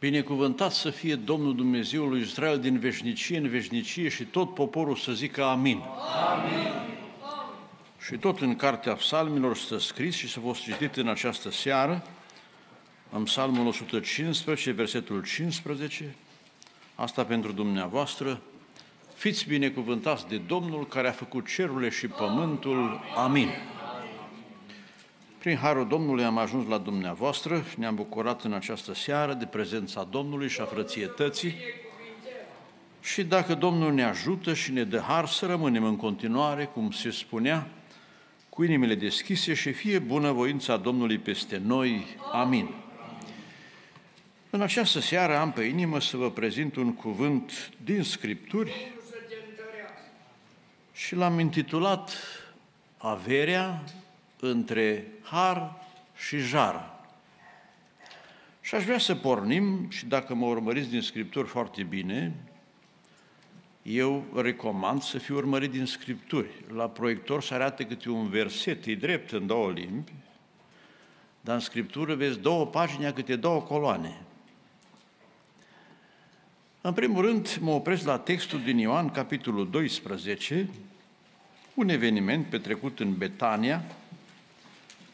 Binecuvântat să fie Domnul Dumnezeul lui Israel din veșnicie în veșnicie și tot poporul să zică amin. Amin. Și tot în Cartea Psalmilor stă scris și să fost citit în această seară, în Psalmul 115, versetul 15, asta pentru dumneavoastră, fiți binecuvântați de Domnul care a făcut cerurile și pământul. Amin. Prin Harul Domnului am ajuns la dumneavoastră și ne-am bucurat în această seară de prezența Domnului și a frățietății. Și dacă Domnul ne ajută și ne dă har să rămânem în continuare, cum se spunea, cu inimile deschise și fie bunăvoința Domnului peste noi. Amin. În această seară am pe inimă să vă prezint un cuvânt din Scripturi și l-am intitulat Averea între har și jar. Și aș vrea să pornim, și dacă mă urmăriți din Scripturi foarte bine, eu recomand să fiu urmărit din Scripturi. La proiector să arate câte un verset, e drept în două limbi, dar în Scriptură vezi două pagini, câte două coloane. În primul rând, mă opresc la textul din Ioan, capitolul 12, un eveniment petrecut în Betania,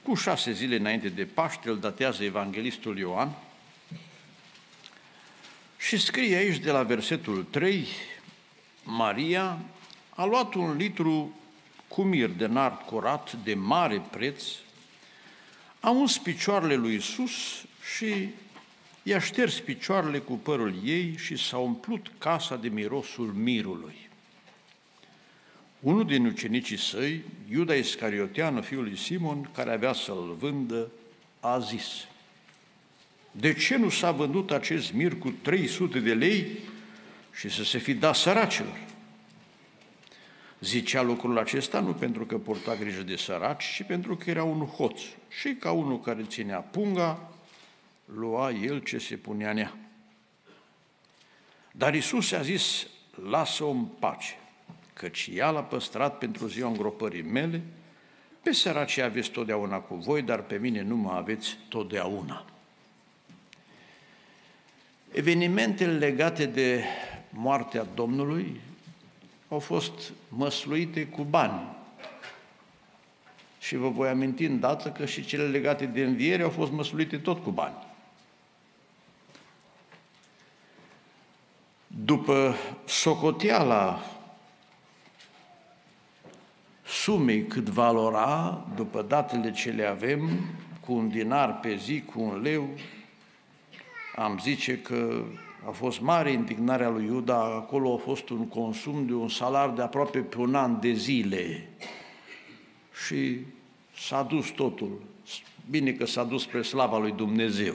cu șase zile înainte de Paște, îl datează evanghelistul Ioan și scrie aici de la versetul 3, Maria a luat un litru cu mir de nard curat de mare preț, a uns picioarele lui Iisus și i-a șters picioarele cu părul ei și s-a umplut casa de mirosul mirului. Unul din ucenicii săi, Iuda Iscarioteanu, fiul lui Simon, care avea să-l vândă, a zis, De ce nu s-a vândut acest mir cu 300 de lei și să se fi dat săracilor? Zicea lucrul acesta nu pentru că purta grijă de săraci, ci pentru că era un hoț și ca unul care ținea punga, lua el ce se punea în ea. Dar Isus a zis, lasă-o în pace, căci ea l-a păstrat pentru ziua îngropării mele, pe săraci aveți totdeauna cu voi, dar pe mine nu mă aveți totdeauna. Evenimentele legate de moartea Domnului au fost măsluite cu bani. Și vă voi aminti îndată că și cele legate de înviere au fost măsluite tot cu bani. După socoteala sumei cât valora, după datele ce le avem, cu un dinar pe zi, cu un leu, am zice că a fost mare indignarea lui Iuda, acolo a fost un consum de un salar de aproape pe un an de zile. Și s-a dus totul. Bine că s-a dus spre slava lui Dumnezeu.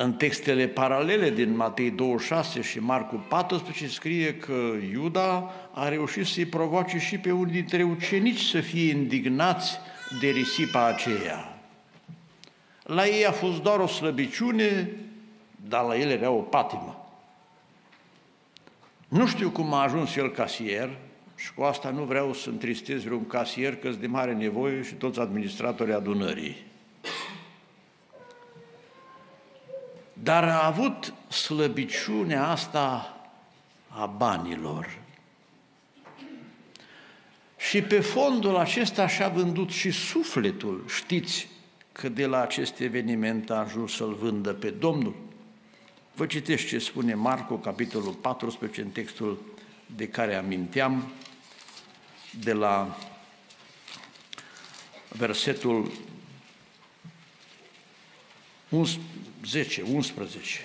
În textele paralele din Matei 26 și Marcu 14 scrie că Iuda a reușit să-i provoace și pe unii dintre ucenici să fie indignați de risipa aceea. La ei a fost doar o slăbiciune, dar la el era o patimă. Nu știu cum a ajuns el casier și cu asta nu vreau să întristez vreun casier că de mare nevoie și toți administratorii adunării. Dar a avut slăbiciunea asta a banilor. Și pe fondul acesta și-a vândut și sufletul. Știți că de la acest eveniment a ajuns să-l vândă pe Domnul. Vă citesc ce spune Marco, capitolul 14, în textul de care aminteam, de la versetul 10, 11.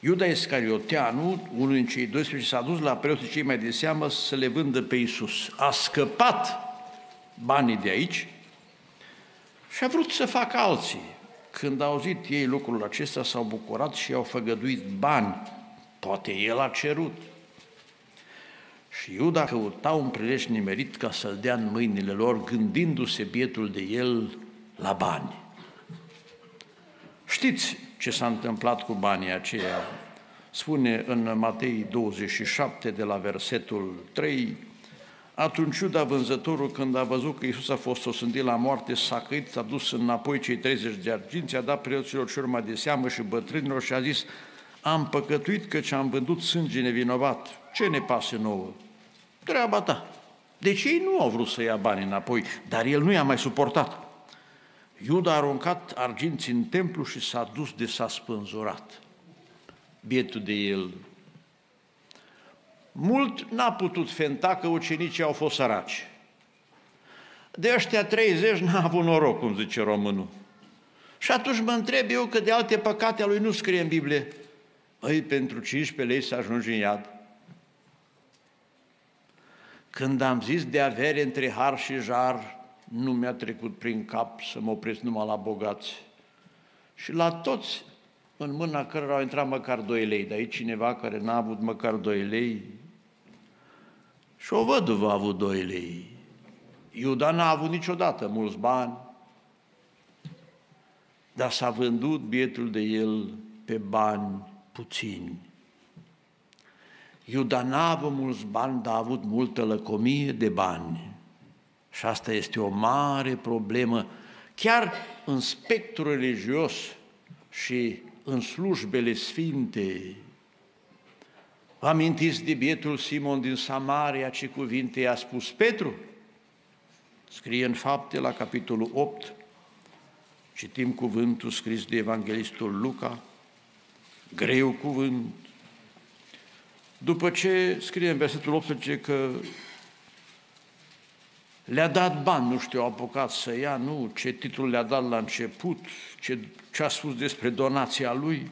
Iuda Iscarioteanu, unul din cei 12, s-a dus la preoții cei mai de seamă să le vândă pe Iisus. A scăpat banii de aici și a vrut să facă alții. Când au auzit ei lucrul acesta, s-au bucurat și i-au făgăduit bani. Poate el a cerut. Și Iuda căuta un prilej nimerit ca să-l dea în mâinile lor, gândindu-se bietul de el la bani. Știți ce s-a întâmplat cu banii aceia? Spune în Matei 27, de la versetul 3, Atunci Iuda vânzătorul, când a văzut că Iisus a fost osândit la moarte, s-a căit, s-a dus înapoi cei 30 de arginți, a dat preoților și urma de seamă și bătrânilor și a zis, am păcătuit că ce-am vândut sânge nevinovat, ce ne pasă nouă? Treaba ta. Deci ei nu au vrut să ia bani înapoi, dar el nu i-a mai suportat. Iuda a aruncat arginții în templu și s-a dus de s-a spânzurat. Bietul de el. Mult n-a putut fenta că ucenicii au fost săraci. De ăștia 30 n-a avut noroc, cum zice românul. Și atunci mă întreb eu că de alte păcate a lui nu scrie în Biblie. Îi, pentru 15 lei să ajungi în iad. Când am zis de avere între har și jar, nu mi-a trecut prin cap să mă opresc numai la bogați. Și la toți în mâna cărora au intrat măcar 2 lei, dar e cineva care n-a avut măcar 2 lei și o văduvă a avut 2 lei. Iuda n-a avut niciodată mulți bani, dar s-a vândut bietul de el pe bani puțini. Iuda n-a avut mulți bani, dar a avut multă lăcomie de bani. Și asta este o mare problemă, chiar în spectrul religios și în slujbele sfinte. Vă amintiți de bietul Simon din Samaria ce cuvinte i-a spus Petru? Scrie în fapte la capitolul 8, citim cuvântul scris de evanghelistul Luca, greu cuvânt. După ce scrie în versetul 18 că le-a dat bani, nu știu, au apucat să ia, nu, ce titlu le-a dat la început, ce, ce a spus despre donația lui.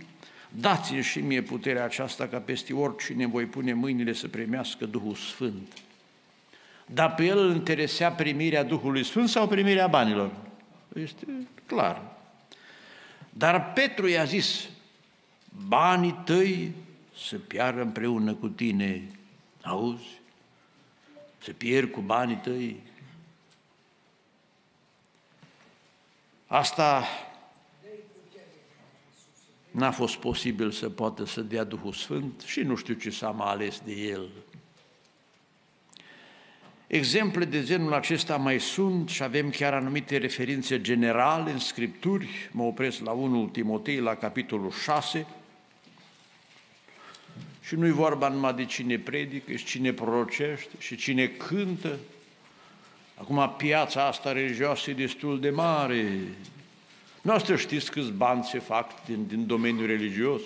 Dați-mi și mie puterea aceasta ca peste oricine voi pune mâinile să primească Duhul Sfânt. Dar pe el îl interesea primirea Duhului Sfânt sau primirea banilor? Este clar. Dar Petru i-a zis, banii tăi să piară împreună cu tine. Auzi? Să pierd cu banii tăi. Asta n-a fost posibil să poată să dea Duhul Sfânt și nu știu ce s-a mai ales de el. Exemple de genul acesta mai sunt și avem chiar anumite referințe generale în Scripturi. Mă opresc la 1 Timotei, la capitolul 6. Și nu-i vorba numai de cine predică, și cine prorocește, și cine cântă, Acum piața asta religioasă e destul de mare. Noastră știți câți bani se fac din, din domeniul religios?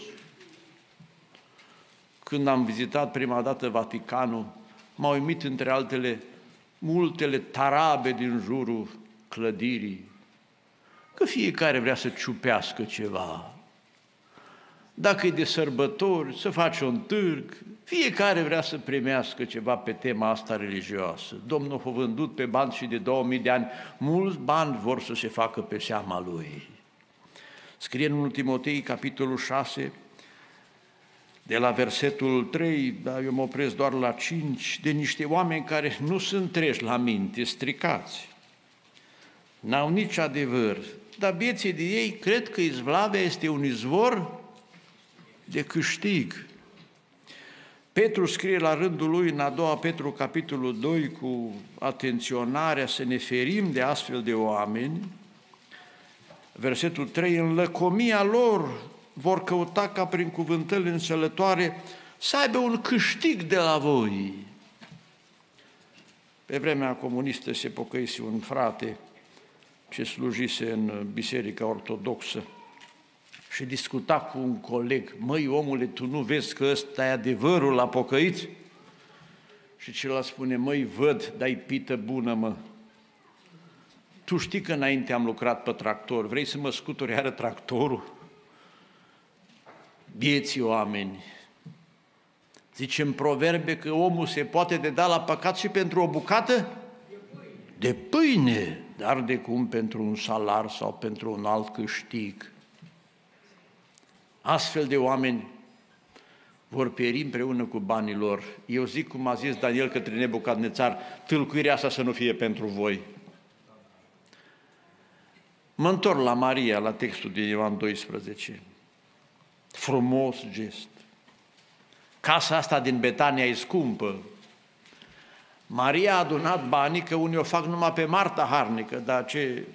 Când am vizitat prima dată Vaticanul, m-au uimit între altele multele tarabe din jurul clădirii, că fiecare vrea să ciupească ceva. Dacă e de sărbători, să face un târg, fiecare vrea să primească ceva pe tema asta religioasă. Domnul a vândut pe bani și de 2000 de ani, mulți bani vor să se facă pe seama lui. Scrie în 1 Timotei, capitolul 6, de la versetul 3, dar eu mă opresc doar la 5, de niște oameni care nu sunt treși la minte, stricați, n-au nici adevăr, dar vieții de ei cred că izvlavia este un izvor de câștig. Petru scrie la rândul lui în a doua Petru, capitolul 2, cu atenționarea să ne ferim de astfel de oameni. Versetul 3, în lăcomia lor vor căuta ca prin cuvântări înșelătoare să aibă un câștig de la voi. Pe vremea comunistă se pocăise un frate ce slujise în Biserica Ortodoxă și discuta cu un coleg, măi omule, tu nu vezi că ăsta e adevărul la pocăiți? Și celălalt spune, măi, văd, dai pită bună, mă. Tu știi că înainte am lucrat pe tractor, vrei să mă scuturi iară tractorul? Bieții oameni. Zice în proverbe că omul se poate de da la păcat și pentru o bucată de pâine, dar de cum pentru un salar sau pentru un alt câștig. Astfel de oameni vor pieri împreună cu banii lor. Eu zic, cum a zis Daniel către Nebucadnețar, tâlcuirea asta să nu fie pentru voi. Mă întorc la Maria, la textul din Ioan 12. Frumos gest. Casa asta din Betania e scumpă. Maria a adunat banii, că unii o fac numai pe Marta harnică, dar ce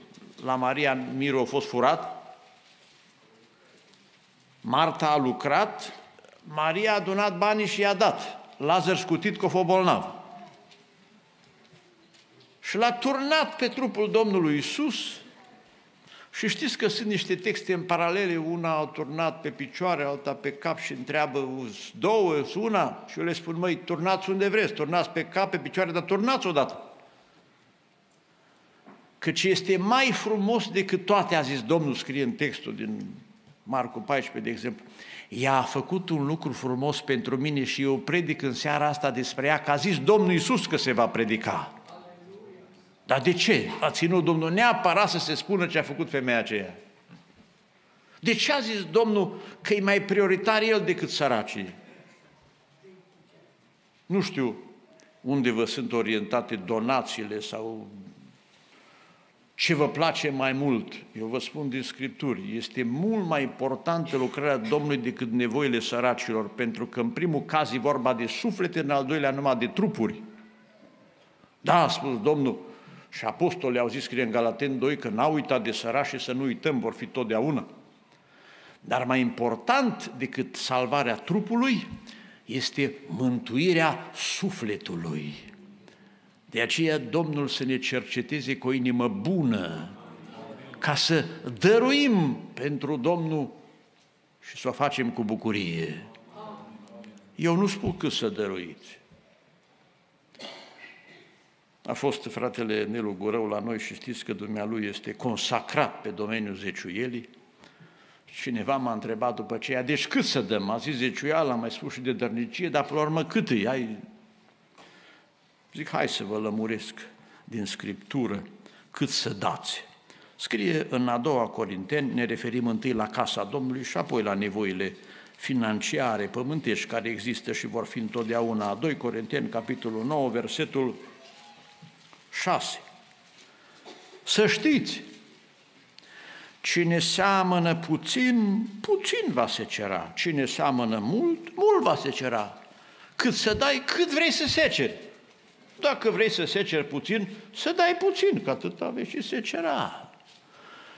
la Maria mirul a fost furat? Marta a lucrat, Maria a adunat banii și i-a dat. Lazar scutit că a fost bolnav. Și l-a turnat pe trupul Domnului Isus. Și știți că sunt niște texte în paralele, una a turnat pe picioare, alta pe cap și întreabă două, una, și eu le spun, măi, turnați unde vreți, turnați pe cap, pe picioare, dar turnați odată. Căci este mai frumos decât toate, a zis Domnul, scrie în textul din Marcu 14, de exemplu. Ea a făcut un lucru frumos pentru mine și eu predic în seara asta despre ea, că a zis Domnul Iisus că se va predica. Dar de ce a ținut Domnul neapărat să se spună ce a făcut femeia aceea? De ce a zis Domnul că e mai prioritar el decât săracii? Nu știu unde vă sunt orientate donațiile sau ce vă place mai mult. Eu vă spun din Scripturi, este mult mai importantă lucrarea Domnului decât nevoile săracilor, pentru că în primul caz e vorba de suflete, în al doilea numai de trupuri. Da, a spus Domnul, și apostolii au zis, scrie în Galaten 2, că n-au uitat de sărași și să nu uităm, vor fi totdeauna. Dar mai important decât salvarea trupului este mântuirea sufletului. De aceea Domnul să ne cerceteze cu o inimă bună, ca să dăruim pentru Domnul și să o facem cu bucurie. Eu nu spun că să dăruiți. A fost fratele Nelu Gurău la noi și știți că dumnealui este consacrat pe domeniul zeciuielii. Cineva m-a întrebat după aceea, deci cât să dăm? A zis zeciuiala, am mai spus și de dărnicie, dar până la urmă cât îi? Ai... Zic, hai să vă lămuresc din Scriptură cât să dați. Scrie în a doua Corinteni, ne referim întâi la casa Domnului și apoi la nevoile financiare, pământești, care există și vor fi întotdeauna. A 2 Corinteni, capitolul 9, versetul 6. Să știți, cine seamănă puțin, puțin va se cera. Cine seamănă mult, mult va se cera. Cât să dai, cât vrei să seceri. Dacă vrei să seceri puțin, să dai puțin, că atât aveți și secera.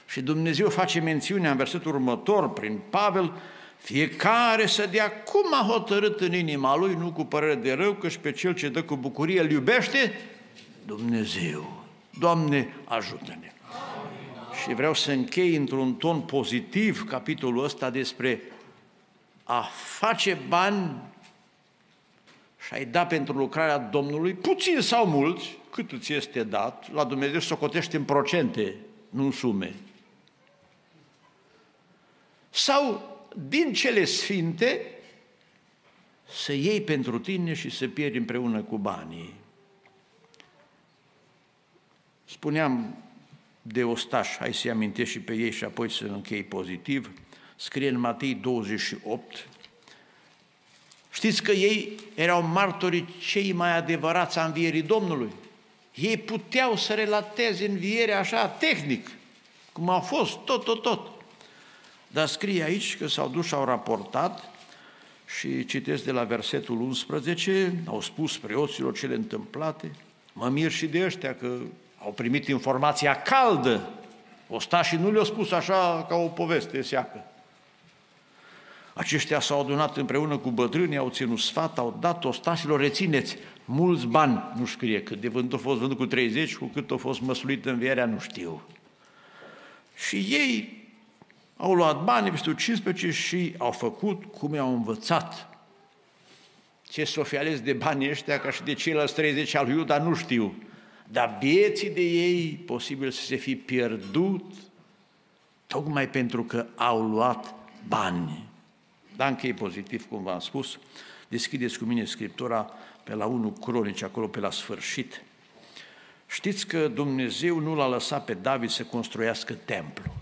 Și Dumnezeu face mențiunea în versetul următor, prin Pavel, fiecare să dea cum a hotărât în inima lui, nu cu părere de rău, că și pe cel ce dă cu bucurie îl iubește Dumnezeu. Doamne, ajută-ne! Și vreau să închei într-un ton pozitiv capitolul ăsta despre a face bani și ai da pentru lucrarea Domnului, puțin sau mulți, cât îți este dat, la Dumnezeu să cotești în procente, nu în sume. Sau din cele sfinte să iei pentru tine și să pierzi împreună cu banii. Spuneam de ostaș, hai să-i amintesc și pe ei și apoi să închei pozitiv, scrie în Matei 28, Știți că ei erau martorii cei mai adevărați a învierii Domnului. Ei puteau să relateze învierea așa, tehnic, cum a fost, tot, tot, tot. Dar scrie aici că s-au dus și au raportat și citesc de la versetul 11, au spus preoților cele întâmplate, mă mir și de ăștia că au primit informația caldă. Ostașii nu le-au spus așa ca o poveste seacă. Aceștia s-au adunat împreună cu bătrânii, au ținut sfat, au dat ostașilor, rețineți, mulți bani, nu scrie cât de vândut a fost vândut cu 30, cu cât a fost măsluit în vierea, nu știu. Și ei au luat bani, peste 15 și au făcut cum i-au învățat. Ce s-o fi ales de banii ăștia ca și de ceilalți 30 al lui Iuda, nu știu dar vieții de ei posibil să se fi pierdut tocmai pentru că au luat bani. Dar închei pozitiv, cum v-am spus, deschideți cu mine Scriptura pe la 1 Cronici, acolo pe la sfârșit. Știți că Dumnezeu nu l-a lăsat pe David să construiască templu.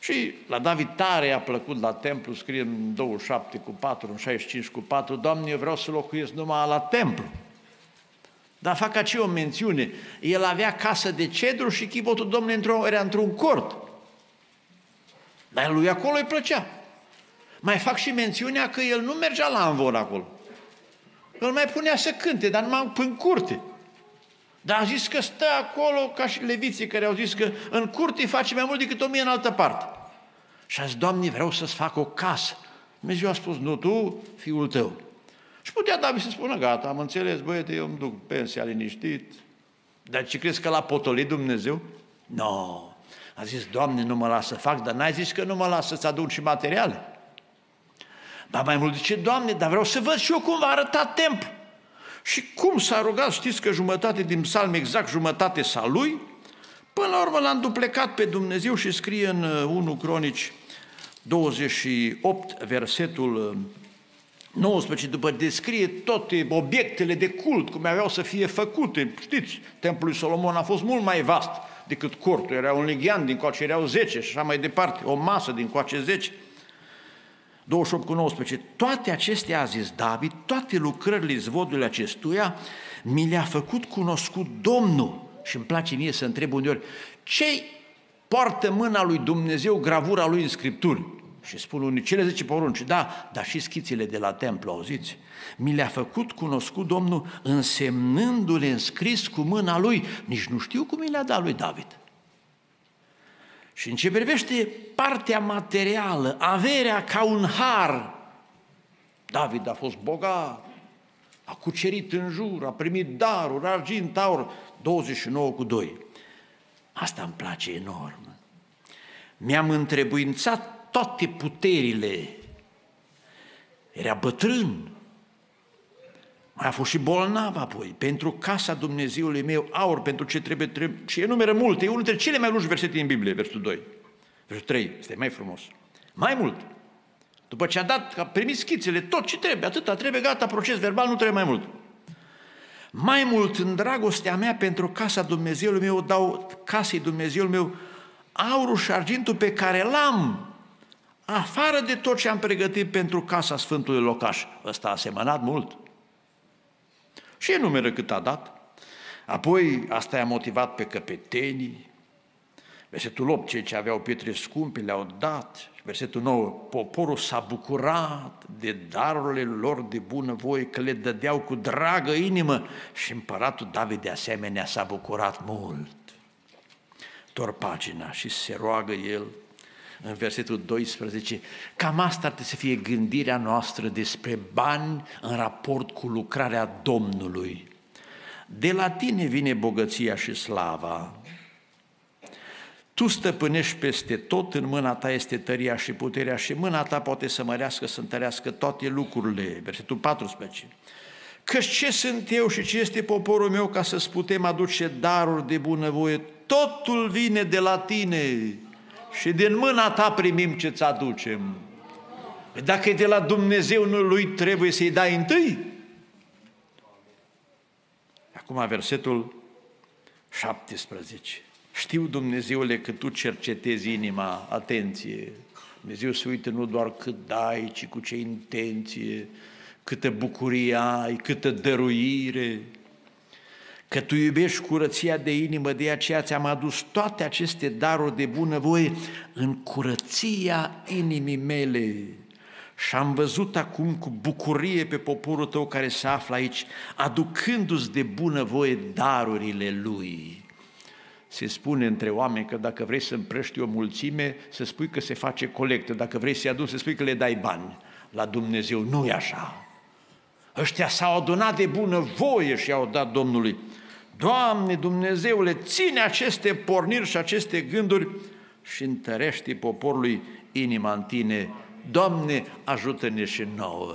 Și la David tare a plăcut la templu, scrie în 27 cu 4, în 65 cu 4, Doamne, eu vreau să locuiesc numai la templu. Dar fac aici o mențiune. El avea casă de cedru și chivotul Domnului era într-un cort. Dar lui acolo îi plăcea. Mai fac și mențiunea că el nu mergea la învon acolo. Îl mai punea să cânte, dar numai în curte. Dar a zis că stă acolo ca și leviții care au zis că în curte face mai mult decât o mie în altă parte. Și a zis, Doamne, vreau să-ți fac o casă. Dumnezeu a spus, nu tu, fiul tău. Și putea David să spună, gata, am înțeles, băiete, eu îmi duc pensia liniștit. Dar ce crezi că l-a potolit Dumnezeu? Nu. No. A zis, Doamne, nu mă lasă să fac, dar n-ai zis că nu mă lasă să-ți aduc și materiale. Dar mai mult zice, Doamne, dar vreau să văd și eu cum va arăta templu. Și cum s-a rugat, știți că jumătate din psalm, exact jumătate sa lui, până la urmă l-a duplecat pe Dumnezeu și scrie în 1 uh, Cronici 28, versetul 19, uh, după descrie toate obiectele de cult, cum aveau să fie făcute. Știți, templul lui Solomon a fost mult mai vast decât cortul. Era un lighean, din coace erau 10 și așa mai departe, o masă din coace 10. 28 cu 19. Toate acestea, a zis David, toate lucrările zvodului acestuia, mi le-a făcut cunoscut Domnul. Și îmi place mie să întreb uneori, ce poartă mâna lui Dumnezeu gravura lui în Scripturi? Și spun unii, cele 10 porunci, da, dar și schițele de la templu, auziți? Mi le-a făcut cunoscut Domnul însemnându-le înscris cu mâna lui. Nici nu știu cum mi le-a dat lui David. Și în ce privește partea materială, averea ca un har, David a fost bogat, a cucerit în jur, a primit daruri, argint, aur, 29 cu 2. Asta îmi place enorm. Mi-am întrebuințat toate puterile. Era bătrân, mai a fost și bolnav apoi, pentru casa Dumnezeului meu, aur, pentru ce trebuie, trebuie și enumeră multe, e unul dintre cele mai lungi versete din Biblie, versul 2. Versul 3, este mai frumos. Mai mult, după ce a dat, a primit schițele, tot ce trebuie, atâta trebuie, gata, proces verbal, nu trebuie mai mult. Mai mult, în dragostea mea pentru casa Dumnezeului meu, dau casei Dumnezeului meu aurul și argintul pe care l-am, afară de tot ce am pregătit pentru casa Sfântului Locaș. Ăsta a semănat mult. Și enumeră cât a dat. Apoi asta i-a motivat pe căpetenii. Versetul 8, cei ce aveau pietre scumpe le-au dat. Versetul 9, poporul s-a bucurat de darurile lor de bună voie, că le dădeau cu dragă inimă și împăratul David de asemenea s-a bucurat mult. Tor pagina și se roagă el în versetul 12, cam asta trebuie să fie gândirea noastră despre bani în raport cu lucrarea Domnului. De la tine vine bogăția și slava. Tu stăpânești peste tot, în mâna ta este tăria și puterea și mâna ta poate să mărească, să întărească toate lucrurile. Versetul 14. Că ce sunt eu și ce este poporul meu ca să-ți putem aduce daruri de bunăvoie? Totul vine de la tine și din mâna ta primim ce-ți aducem. Păi dacă e de la Dumnezeu, nu lui trebuie să-i dai întâi. Acum versetul 17. Știu, Dumnezeule, că Tu cercetezi inima, atenție. Dumnezeu se uită nu doar cât dai, ci cu ce intenție, câtă bucurie ai, câtă dăruire, că tu iubești curăția de inimă, de aceea ți-am adus toate aceste daruri de bunăvoie în curăția inimii mele. Și am văzut acum cu bucurie pe poporul tău care se află aici, aducându-ți de bunăvoie darurile lui. Se spune între oameni că dacă vrei să împrăști o mulțime, să spui că se face colectă. Dacă vrei să-i aduci, să spui că le dai bani. La Dumnezeu nu e așa. Ăștia s-au adunat de bună voie și i-au dat Domnului. Doamne Dumnezeule, ține aceste porniri și aceste gânduri și întărește poporului inima în tine. Doamne, ajută-ne și nouă.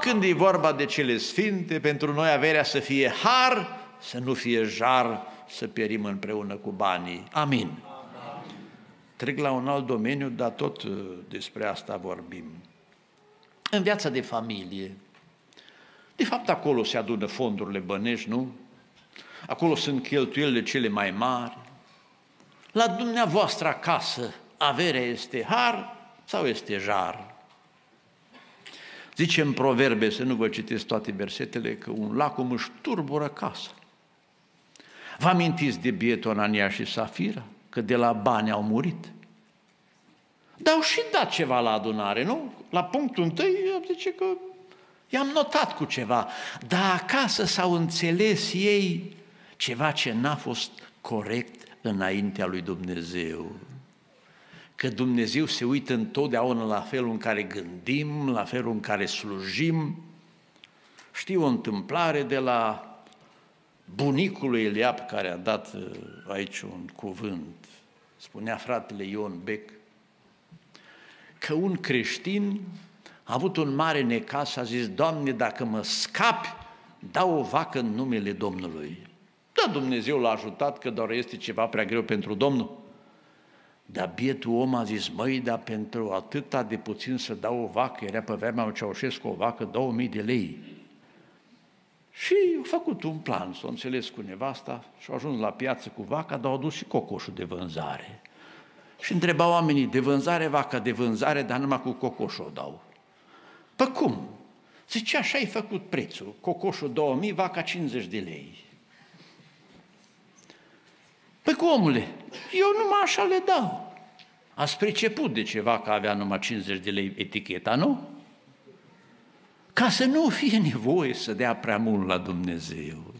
Când e vorba de cele sfinte, pentru noi averea să fie har, să nu fie jar, să pierim împreună cu banii. Amin. Trec la un alt domeniu, dar tot uh, despre asta vorbim. În viața de familie, de fapt, acolo se adună fondurile bănești, nu? Acolo sunt cheltuielile cele mai mari. La dumneavoastră acasă, averea este har sau este jar? Zice în proverbe, să nu vă citesc toate versetele, că un lacom își turbură casa. Vă amintiți de bietul Anania și Safira? Că de la bani au murit? Dar au și dat ceva la adunare, nu? La punctul întâi, zice că I-am notat cu ceva, dar acasă s-au înțeles ei ceva ce n-a fost corect înaintea lui Dumnezeu. Că Dumnezeu se uită întotdeauna la felul în care gândim, la felul în care slujim. Știu o întâmplare de la bunicul lui Eliab, care a dat uh, aici un cuvânt, spunea fratele Ion Beck, că un creștin a avut un mare necaz și a zis, Doamne, dacă mă scapi, dau o vacă în numele Domnului. Da, Dumnezeu l-a ajutat că doar este ceva prea greu pentru Domnul. Dar bietul om a zis, măi, dar pentru atâta de puțin să dau o vacă, era pe vremea lui Ceaușescu o vacă, 2000 de lei. Și a făcut un plan, s-a înțeles cu nevasta și a ajuns la piață cu vaca, dar au dus și cocoșul de vânzare. Și întreba oamenii, de vânzare vaca, de vânzare, dar numai cu cocoșul o dau. Păi cum? Zice, așa ai făcut prețul, cocoșul 2000, vaca 50 de lei. Păi cum, omule, eu numai așa le dau. Ați priceput de ceva că avea numai 50 de lei eticheta, nu? Ca să nu fie nevoie să dea prea mult la Dumnezeu.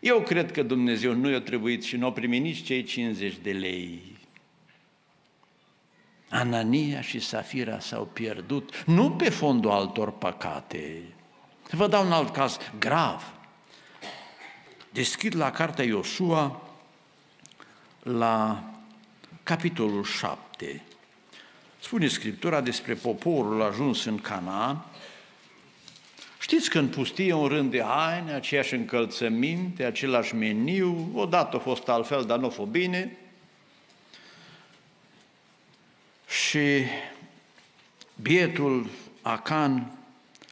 Eu cred că Dumnezeu nu i-a trebuit și nu a primit nici cei 50 de lei. Anania și Safira s-au pierdut, nu pe fondul altor păcate. Vă dau un alt caz grav. Deschid la cartea Iosua, la capitolul 7. Spune Scriptura despre poporul ajuns în Canaan. Știți că în pustie un rând de haine, aceeași încălțăminte, același meniu, odată a fost altfel, dar nu a fost bine. Și bietul Acan,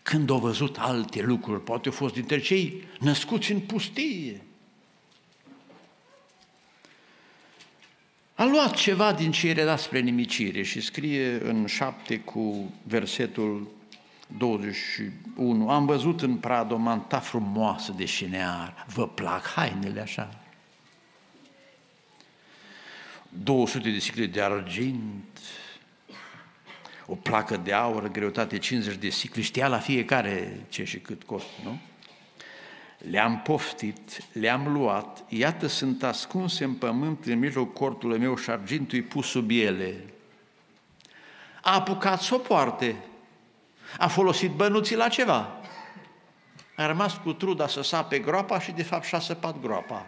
când a văzut alte lucruri, poate a fost dintre cei născuți în pustie, A luat ceva din ce era spre nimicire și scrie în șapte cu versetul 21. Am văzut în prad o manta frumoasă de șinear. Vă plac hainele așa? 200 de sicle de argint, o placă de aur, greutate 50 de sicle, știa la fiecare ce și cât costă, nu? le-am poftit, le-am luat, iată sunt ascunse în pământ în mijlocul cortului meu și argintul pus sub ele. A apucat să o poarte, a folosit bănuții la ceva. A rămas cu truda să sape groapa și de fapt și-a săpat groapa.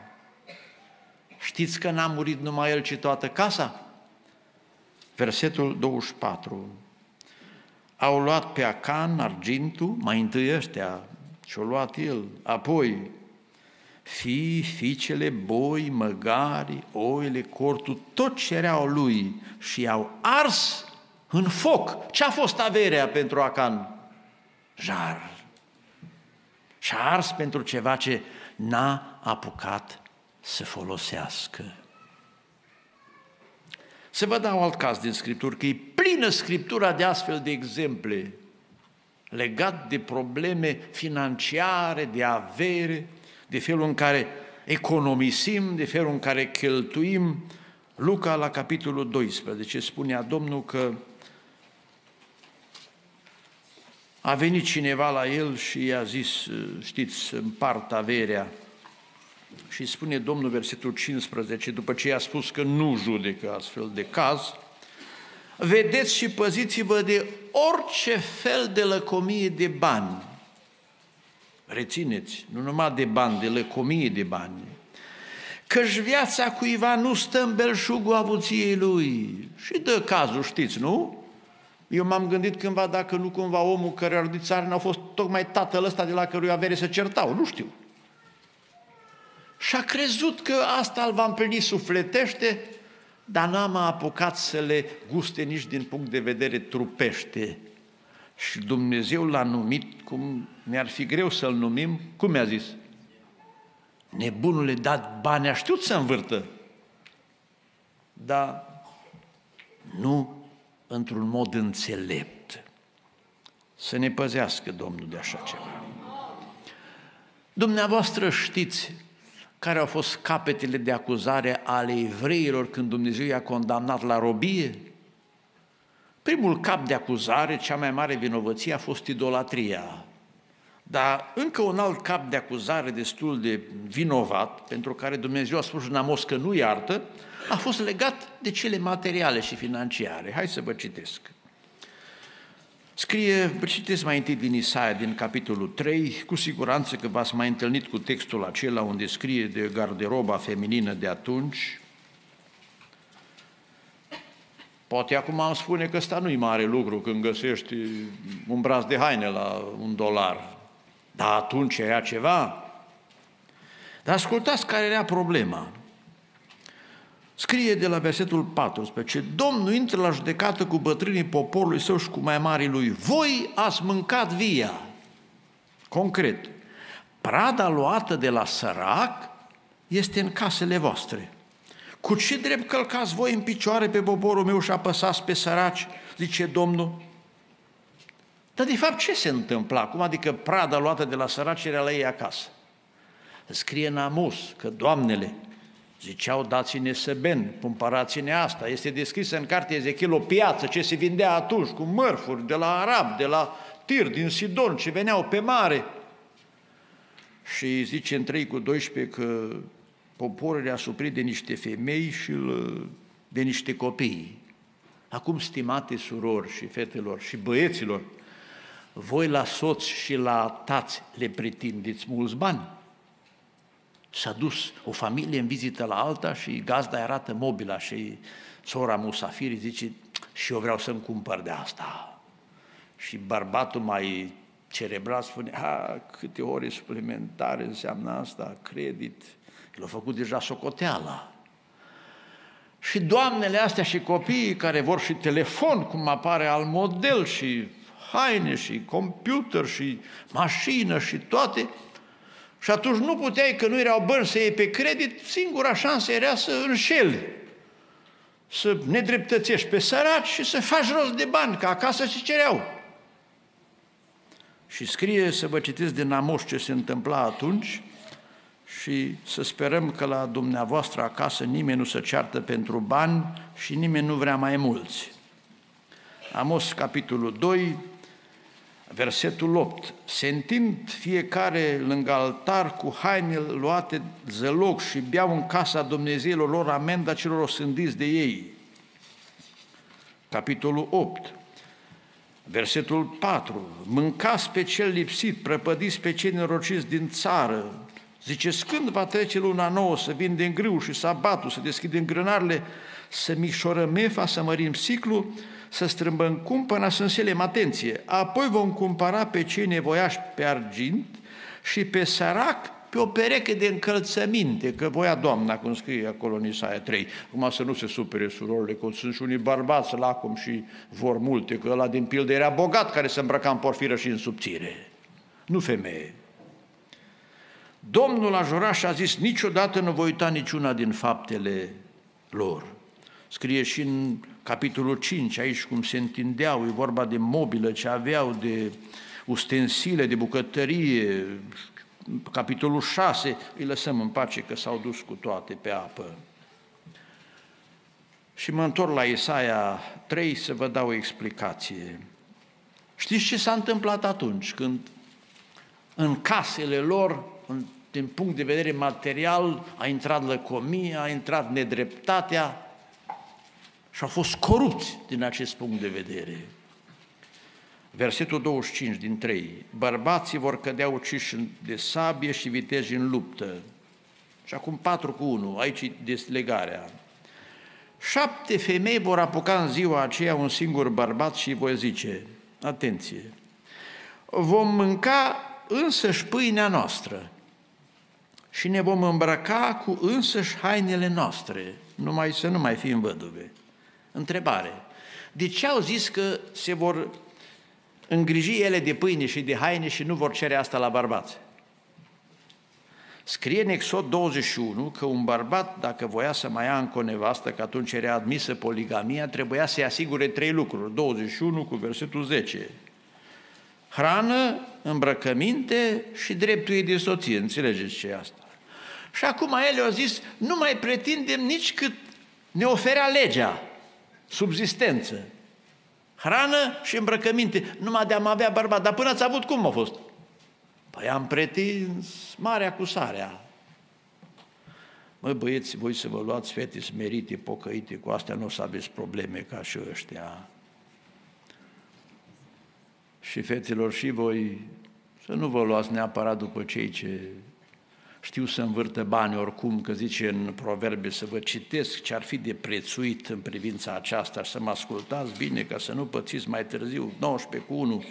Știți că n-a murit numai el, ci toată casa? Versetul 24. Au luat pe Acan argintul, mai întâi ăștia, și-o luat el. Apoi, fii, fiicele, boi, măgari, oile, cortul, tot ce erau lui și au ars în foc. Ce a fost averea pentru Acan? Jar. Și a ars pentru ceva ce n-a apucat să folosească. Să vă dau alt caz din Scriptură, că e plină Scriptura de astfel de exemple legat de probleme financiare, de avere, de felul în care economisim, de felul în care cheltuim. Luca la capitolul 12 spunea Domnul că a venit cineva la el și i-a zis, știți, împart averea. Și spune Domnul versetul 15, după ce i-a spus că nu judecă astfel de caz, vedeți și păziți-vă de orice fel de lăcomie de bani. Rețineți, nu numai de bani, de lăcomie de bani. Căci viața cuiva nu stă în belșugul avuției lui. Și dă cazul, știți, nu? Eu m-am gândit cândva dacă nu cumva omul care a țară n-a fost tocmai tatăl ăsta de la căruia avere să certau, nu știu. Și a crezut că asta îl va împlini sufletește dar n-am apucat să le guste nici din punct de vedere trupește. Și Dumnezeu l-a numit, cum mi-ar fi greu să-l numim, cum mi-a zis? Nebunule, dat bani a știut să învârtă, dar nu într-un mod înțelept. Să ne păzească Domnul de așa ceva. Dumneavoastră știți care au fost capetele de acuzare ale evreilor când Dumnezeu i-a condamnat la robie? Primul cap de acuzare, cea mai mare vinovăție, a fost idolatria. Dar încă un alt cap de acuzare destul de vinovat, pentru care Dumnezeu a spus în Amos că nu iartă, a fost legat de cele materiale și financiare. Hai să vă citesc. Scrie, vă citesc mai întâi din Isaia, din capitolul 3, cu siguranță că v-ați mai întâlnit cu textul acela unde scrie de garderoba feminină de atunci. Poate acum am spune că ăsta nu-i mare lucru când găsești un braț de haine la un dolar. Dar atunci era ceva. Dar ascultați care era problema. Scrie de la versetul 14, Domnul intră la judecată cu bătrânii poporului său și cu mai mari lui. Voi ați mâncat via. Concret, prada luată de la sărac este în casele voastre. Cu ce drept călcați voi în picioare pe poporul meu și apăsați pe săraci, zice Domnul? Dar de fapt ce se întâmplă acum? Adică prada luată de la săraci era la ei acasă. Scrie în Amos că doamnele ziceau dați-ne seben, cumpărați-ne asta. Este descrisă în cartea Ezechiel o piață ce se vindea atunci cu mărfuri de la Arab, de la Tir, din Sidon, ce veneau pe mare. Și zice în 3 cu 12 că poporul a suprit de niște femei și de niște copii. Acum, stimate surori și fetelor și băieților, voi la soți și la tați le pretindeți mulți bani. S-a dus o familie în vizită la alta și gazda arată mobila și sora Musafiri zice, și eu vreau să-mi cumpăr de asta. Și bărbatul mai cerebral spune, a, câte ore suplimentare înseamnă asta, credit. El a făcut deja socoteala. Și doamnele astea și copiii care vor și telefon, cum apare al model și haine și computer și mașină și toate. Și atunci nu puteai, că nu erau bani să iei pe credit, singura șansă era să înșeli, să nedreptățești pe săraci și să faci rost de bani, că acasă se cereau. Și scrie să vă citiți din Amos ce se întâmpla atunci și să sperăm că la dumneavoastră acasă nimeni nu se ceartă pentru bani și nimeni nu vrea mai mulți. Amos, capitolul 2, versetul 8, se întind fiecare lângă altar cu haine luate zăloc și beau în casa Dumnezeilor lor amenda celor osândiți de ei. Capitolul 8, versetul 4, mâncați pe cel lipsit, prăpădiți pe cei nerociți din țară, Zice, când va trece luna nouă, să vindem grâu și sabatul, să deschidem grânarele, să micșorăm mefa, să mărim ciclu, să strâmbăm cumpăna, să înselem atenție. Apoi vom cumpăra pe cei nevoiași pe argint și pe sărac pe o pereche de încălțăminte, că voia Doamna, cum scrie acolo în Isaia 3. Acum să nu se supere surorile, că sunt și unii bărbați lacom și vor multe, că ăla din pildă era bogat care se îmbrăca în porfiră și în subțire. Nu femeie. Domnul a jurat și a zis, niciodată nu voi uita niciuna din faptele lor. Scrie și în capitolul 5, aici cum se întindeau, e vorba de mobilă ce aveau, de ustensile, de bucătărie, capitolul 6, îi lăsăm în pace că s-au dus cu toate pe apă. Și mă întorc la Isaia 3 să vă dau o explicație. Știți ce s-a întâmplat atunci când în casele lor din punct de vedere material, a intrat lăcomia, a intrat nedreptatea și au fost corupți din acest punct de vedere. Versetul 25 din 3. Bărbații vor cădea uciși de sabie și viteji în luptă. Și acum 4 cu 1, aici e deslegarea. Șapte femei vor apuca în ziua aceea un singur bărbat și voi zice, atenție, vom mânca însăși pâinea noastră și ne vom îmbrăca cu însăși hainele noastre, numai să nu mai fim văduve. Întrebare. De ce au zis că se vor îngriji ele de pâine și de haine și nu vor cere asta la bărbați? Scrie în Exod 21 că un bărbat, dacă voia să mai ia încă o nevastă, că atunci era admisă poligamia, trebuia să-i asigure trei lucruri. 21 cu versetul 10. Hrană, îmbrăcăminte și dreptul ei de soție. Înțelegeți ce e asta? Și acum ele au zis, nu mai pretindem nici cât ne oferea legea, subzistență, hrană și îmbrăcăminte, numai de a avea bărbat. Dar până ați avut cum a fost? Păi am pretins marea cu sarea. Mă, băieți, voi să vă luați fete smerite, pocăite, cu astea nu o să aveți probleme ca și ăștia. Și feților și voi să nu vă luați neapărat după cei ce știu să învârtă bani oricum, că zice în proverbe să vă citesc ce ar fi de prețuit în privința aceasta și să mă ascultați bine ca să nu pățiți mai târziu, 19 cu 1.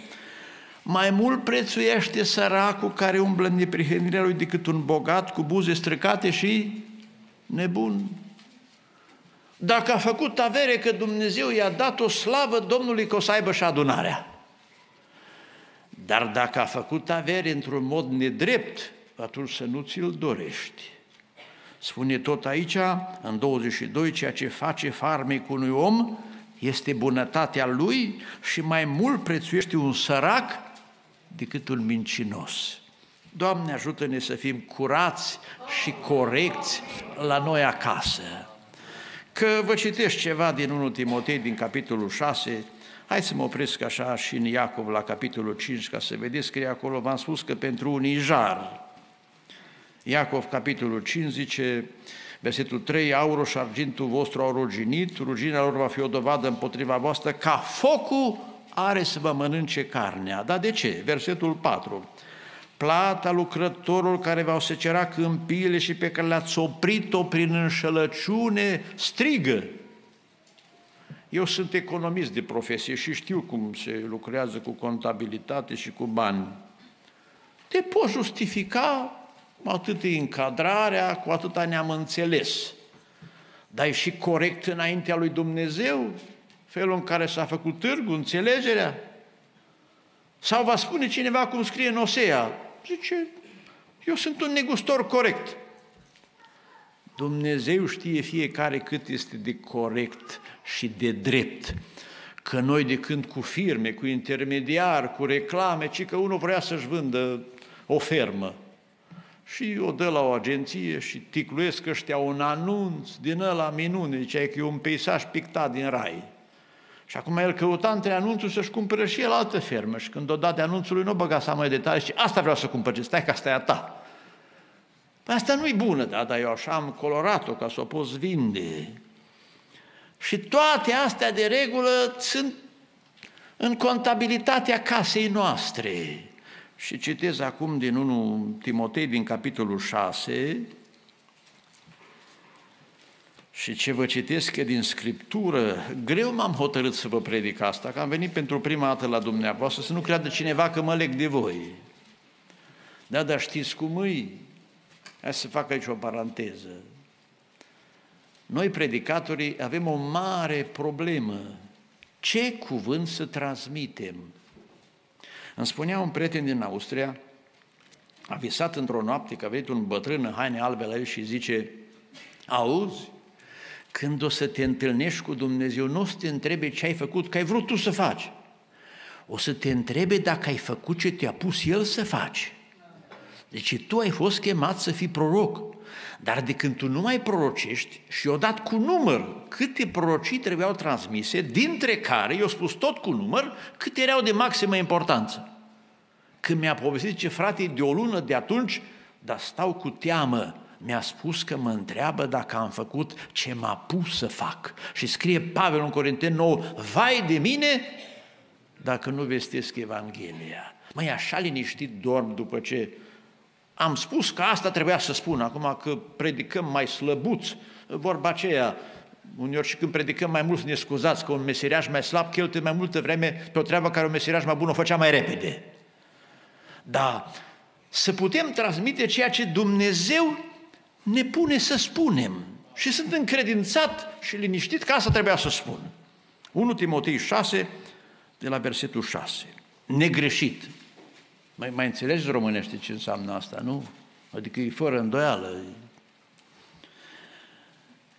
Mai mult prețuiește săracul care umblă în neprihănirea lui decât un bogat cu buze străcate și nebun. Dacă a făcut avere că Dumnezeu i-a dat o slavă Domnului că o să aibă și adunarea. Dar dacă a făcut avere într-un mod nedrept, atunci să nu ți-l dorești. Spune tot aici, în 22, ceea ce face farmecul unui om este bunătatea lui și mai mult prețuiește un sărac decât un mincinos. Doamne, ajută-ne să fim curați și corecți la noi acasă. Că vă citesc ceva din 1 Timotei, din capitolul 6, Hai să mă opresc așa și în Iacov la capitolul 5 ca să vedeți că acolo v-am spus că pentru unii jar. Iacov capitolul 5 zice, versetul 3, aurul și argintul vostru au ruginit, ruginea lor va fi o dovadă împotriva voastră, ca focul are să vă mănânce carnea. Dar de ce? Versetul 4, plata lucrătorul care v-au secerat câmpiile și pe care le-ați oprit-o prin înșelăciune, strigă. Eu sunt economist de profesie și știu cum se lucrează cu contabilitate și cu bani. Te poți justifica atât încadrarea, cu atâta ne-am înțeles. Dar e și corect înaintea lui Dumnezeu felul în care s-a făcut târgul, înțelegerea? Sau va spune cineva cum scrie în Osea, zice, eu sunt un negustor corect. Dumnezeu știe fiecare cât este de corect și de drept. Că noi de când cu firme, cu intermediari, cu reclame, ci că unul vrea să-și vândă o fermă și o dă la o agenție și ticluiesc ăștia un anunț din ăla minune, zicea că e un peisaj pictat din rai. Și acum el căuta între anunțul să-și cumpere și el altă fermă și când o dat de anunțului nu băga să mai detalii și asta vreau să cumpăr, stai că asta e a ta. Păi asta nu-i bună, da, dar eu așa am colorat-o ca să o poți vinde. Și toate astea de regulă sunt în contabilitatea casei noastre. Și citez acum din 1 Timotei, din capitolul 6, și ce vă citesc e din Scriptură, greu m-am hotărât să vă predic asta, că am venit pentru prima dată la dumneavoastră, să nu creadă cineva că mă leg de voi. Da, dar știți cum îi? Hai să fac aici o paranteză. Noi, predicatorii, avem o mare problemă. Ce cuvânt să transmitem? Îmi spunea un prieten din Austria, a visat într-o noapte că a venit un bătrân în haine albe la el și zice, auzi, când o să te întâlnești cu Dumnezeu, nu o să te întrebe ce ai făcut, că ai vrut tu să faci. O să te întrebe dacă ai făcut ce te-a pus El să faci. Deci tu ai fost chemat să fii proroc. Dar de când tu nu mai prorocești și o dat cu număr câte prorocii trebuiau transmise, dintre care, i-au spus tot cu număr, câte erau de maximă importanță. Când mi-a povestit ce frate de o lună de atunci, dar stau cu teamă, mi-a spus că mă întreabă dacă am făcut ce m-a pus să fac. Și scrie Pavel în Corinteni 9, vai de mine dacă nu vestesc Evanghelia. Măi, așa liniștit dorm după ce am spus că asta trebuia să spun, acum că predicăm mai slăbuți, vorba aceea, uneori și când predicăm mai mult ne scuzați că un meseriaș mai slab cheltuie mai multă vreme pe o treabă care un meseriaș mai bun o făcea mai repede. Da, să putem transmite ceea ce Dumnezeu ne pune să spunem. Și sunt încredințat și liniștit că asta trebuia să spun. 1 Timotei 6, de la versetul 6. Negreșit. Mai, mai înțelegi românește ce înseamnă asta, nu? Adică e fără îndoială.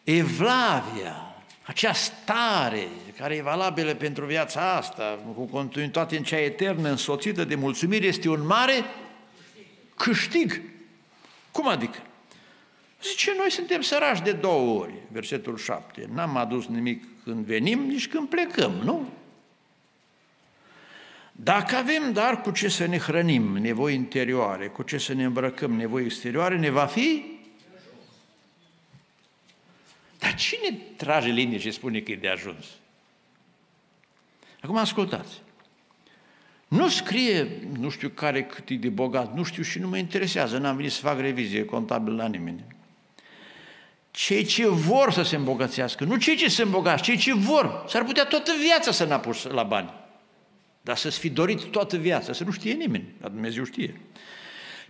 Evlavia, acea stare care e valabilă pentru viața asta, cu continuitate în cea eternă, însoțită de mulțumire, este un mare câștig. Cum adică? Zice, noi suntem sărași de două ori, versetul 7. N-am adus nimic când venim, nici când plecăm, nu? Dacă avem dar cu ce să ne hrănim, nevoi interioare, cu ce să ne îmbrăcăm, nevoi exterioare, ne va fi? Dar cine trage linie și spune că e de ajuns? Acum ascultați. Nu scrie, nu știu care cât e de bogat, nu știu și nu mă interesează, n-am venit să fac revizie contabilă la nimeni. Cei ce vor să se îmbogățească, nu cei ce se îmbogați, cei ce vor. S-ar putea toată viața să n-apuci la bani. Dar să-ți fi dorit toată viața, să nu știe nimeni, dar Dumnezeu știe.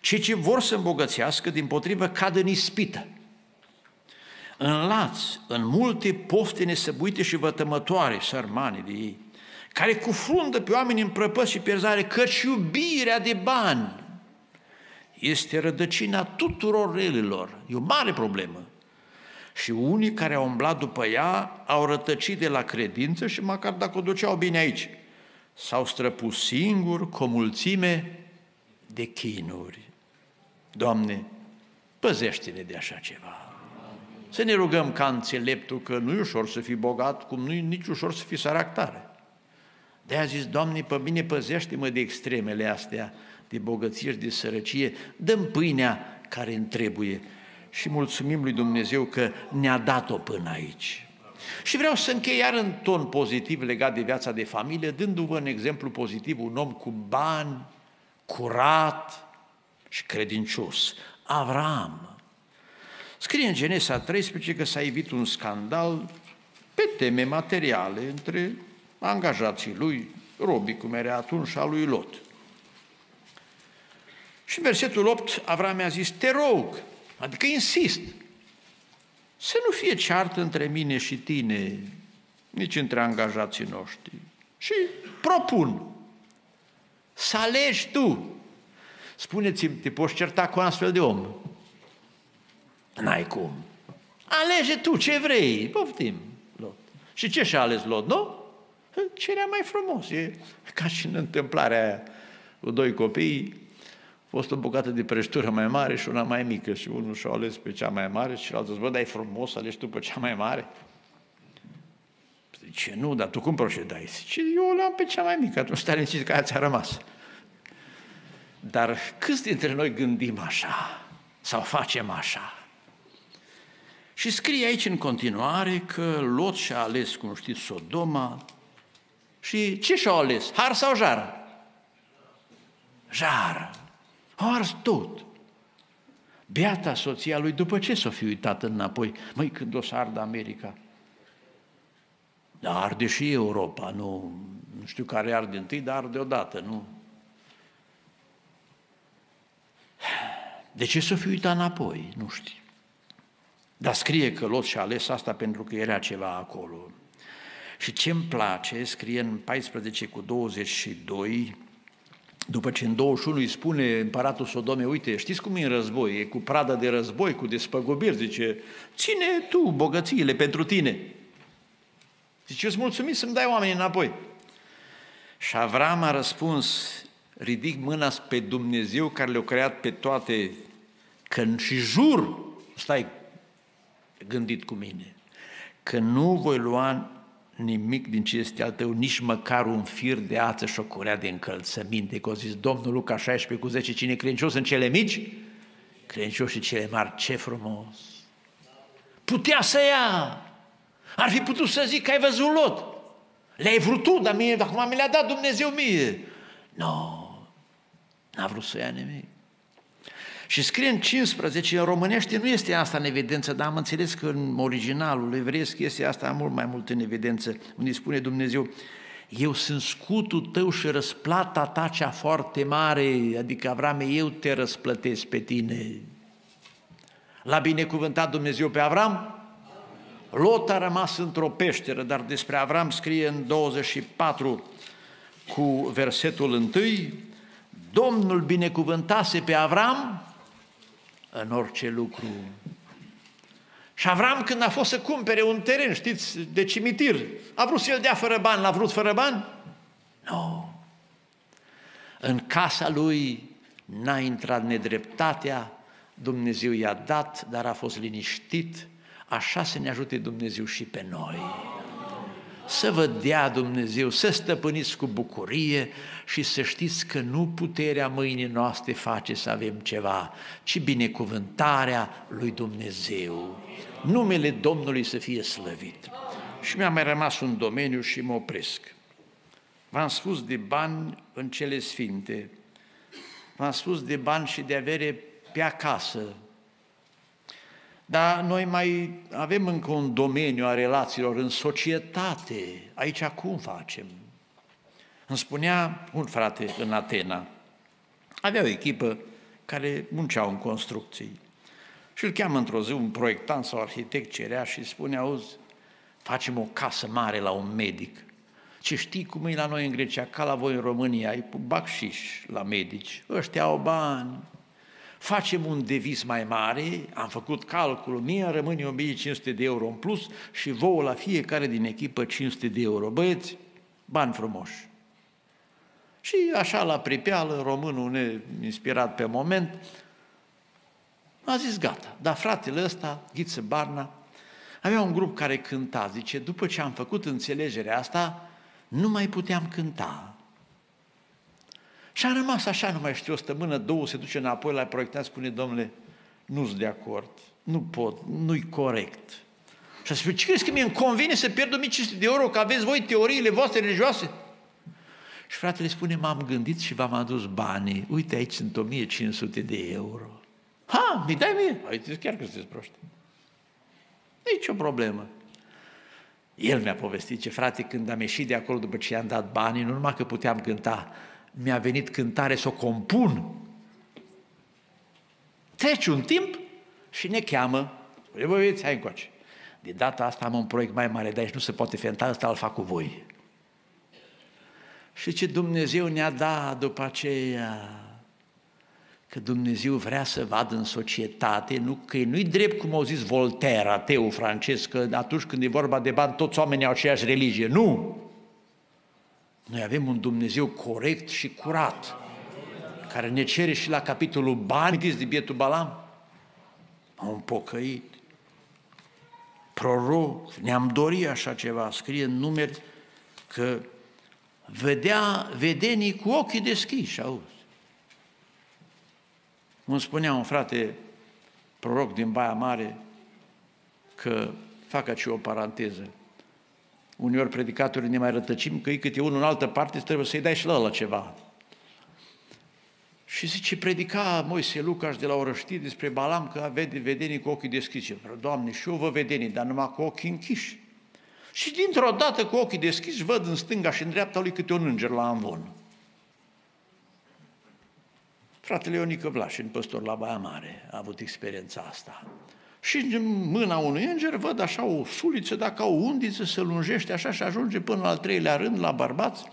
Cei ce vor să îmbogățească, din potrivă, cad în ispită. În laț, în multe pofte nesăbuite și vătămătoare, sărmane de ei, care cufundă pe oameni în prăpăst și pierzare, căci iubirea de bani este rădăcina tuturor relelor. E o mare problemă. Și unii care au umblat după ea au rătăcit de la credință și măcar dacă o duceau bine aici, s-au străpus singur cu o mulțime de chinuri. Doamne, păzește-ne de așa ceva. Să ne rugăm ca înțeleptul că nu e ușor să fii bogat, cum nu e nici ușor să fii sărac tare. De a zis, Doamne, pe mine păzește-mă de extremele astea, de bogăție și de sărăcie, dăm pâinea care îmi trebuie. Și mulțumim lui Dumnezeu că ne-a dat-o până aici. Și vreau să închei iar în ton pozitiv legat de viața de familie, dându-vă un exemplu pozitiv, un om cu bani, curat și credincios. Avram. Scrie în Genesa 13 că s-a evit un scandal pe teme materiale între angajații lui, robii cum era atunci, și a lui Lot. Și în versetul 8, Avram mi-a zis, te rog, adică insist, să nu fie ceartă între mine și tine, nici între angajații noștri. Și propun să alegi tu. Spuneți-mi, te poți certa cu astfel de om? N-ai cum. Alege tu ce vrei, poftim, Lot. Și ce și-a ales Lot, nu? Cerea mai frumos. E ca și în întâmplarea aia cu doi copii, a fost o bucată de prăjitură mai mare și una mai mică și unul și-a ales pe cea mai mare și celălalt zice, bă, dar e frumos să alegi tu pe cea mai mare? Zice, nu, dar tu cum procedai? Zice, eu l-am pe cea mai mică, atunci stai liniștit că aia ți-a rămas. Dar câți dintre noi gândim așa sau facem așa? Și scrie aici în continuare că Lot și-a ales, cum știți, Sodoma, și ce și-au ales? Har sau jar? Jar. Au ars tot. Beata soția lui, după ce s-o fi uitat înapoi? Măi, când o să ardă America? Da, arde și Europa, nu, nu știu care arde întâi, dar arde odată, nu? De ce să fi uitat înapoi? Nu știu. Dar scrie că Lot și-a ales asta pentru că era ceva acolo. Și ce îmi place, scrie în 14 cu 22, după ce în 21 îi spune împăratul Sodome, uite, știți cum e în război, e cu pradă de război, cu despăgubiri, zice, ține tu bogățiile pentru tine. Zice, îți mulțumit să-mi dai oamenii înapoi. Și Avram a răspuns, ridic mâna pe Dumnezeu care le-a creat pe toate, că și jur, stai gândit cu mine, că nu voi lua nimic din ce este al tău, nici măcar un fir de ață și o curea de încălțăminte. Că a zis Domnul Luca 16 cu 10, cine credincios în cele mici, credincios și cele mari, ce frumos! Putea să ia! Ar fi putut să zic că ai văzut lot. Le-ai vrut tu, dar mie, acum mi le-a dat Dumnezeu mie. Nu, no, n-a vrut să ia nimic. Și scrie în 15, în românește nu este asta în evidență, dar am înțeles că în originalul evreiesc este asta mult mai mult în evidență, unde spune Dumnezeu, eu sunt scutul tău și răsplata ta cea foarte mare, adică Avrame, eu te răsplătesc pe tine. L-a binecuvântat Dumnezeu pe Avram? Lot a rămas într-o peșteră, dar despre Avram scrie în 24 cu versetul 1, Domnul binecuvântase pe Avram în orice lucru. Și Avram, când a fost să cumpere un teren, știți, de cimitir, a vrut să el dea fără bani, l-a vrut fără bani? Nu. În casa lui n-a intrat nedreptatea, Dumnezeu i-a dat, dar a fost liniștit, așa să ne ajute Dumnezeu și pe noi. Să vă dea Dumnezeu, să stăpâniți cu bucurie și să știți că nu puterea mâinii noastre face să avem ceva, ci binecuvântarea lui Dumnezeu. Numele Domnului să fie slăvit. Și mi-a mai rămas un domeniu și mă opresc. V-am spus de bani în cele sfinte, v-am spus de bani și de avere pe acasă, dar noi mai avem încă un domeniu a relațiilor în societate. Aici cum facem? Îmi spunea un frate în Atena, avea o echipă care munceau în construcții. Și îl cheamă într-o zi un proiectant sau arhitect cerea și spune, auzi, facem o casă mare la un medic. Ce știi cum e la noi în Grecia, ca la voi în România, e cu bacșiș la medici. Ăștia au bani, facem un devis mai mare, am făcut calculul, mie rămâne 1500 de euro în plus și vouă la fiecare din echipă 500 de euro. Băieți, bani frumoși. Și așa la pripeală, românul inspirat pe moment, a zis gata. Dar fratele ăsta, Ghiță Barna, avea un grup care cânta, zice, după ce am făcut înțelegerea asta, nu mai puteam cânta. Și a rămas așa, nu mai știu, o stămână, două, se duce înapoi la proiectant, spune, domnule, nu-s de acord, nu pot, nu-i corect. Și a spus, ce crezi că mie îmi convine să pierd 1500 de euro, că aveți voi teoriile voastre religioase? Și fratele spune, m-am gândit și v-am adus banii, uite aici sunt 1500 de euro. Ha, mi dai mie? Aici chiar că sunteți proști. Nici o problemă. El mi-a povestit ce frate, când am ieșit de acolo după ce i-am dat banii, nu numai că puteam cânta, mi-a venit cântare să o compun. Trece un timp și ne cheamă. Spune, bă, vieți, hai încoace. De data asta am un proiect mai mare, dar aici nu se poate fenta, ăsta îl fac cu voi. Și ce Dumnezeu ne-a dat după aceea, că Dumnezeu vrea să vadă în societate, nu, că nu-i drept, cum au zis Voltaire, ateu francez, că atunci când e vorba de bani, toți oamenii au aceeași religie. Nu! Noi avem un Dumnezeu corect și curat, care ne cere și la capitolul bani, știți de bietul Balam? Un pocăit, proroc, ne-am dorit așa ceva, scrie în numeri că vedea vedenii cu ochii deschiși, auzi. Îmi spunea un frate proroc din Baia Mare că, fac aici o paranteză, uneori predicatorii ne mai rătăcim că e câte unul în altă parte, trebuie să-i dai și la ăla ceva. Și zice, predica Moise Lucaș de la Orăștii despre Balam că vede vedenii cu ochii deschiși. Doamne, și eu vă vedenii, dar numai cu ochii închiși. Și dintr-o dată cu ochii deschiși văd în stânga și în dreapta lui câte un înger la amvon. Fratele Ionică Vlașin, păstor la Baia Mare, a avut experiența asta. Și în mâna unui înger văd așa o suliță, dacă o undiță se lungește așa și ajunge până la al treilea rând, la bărbați,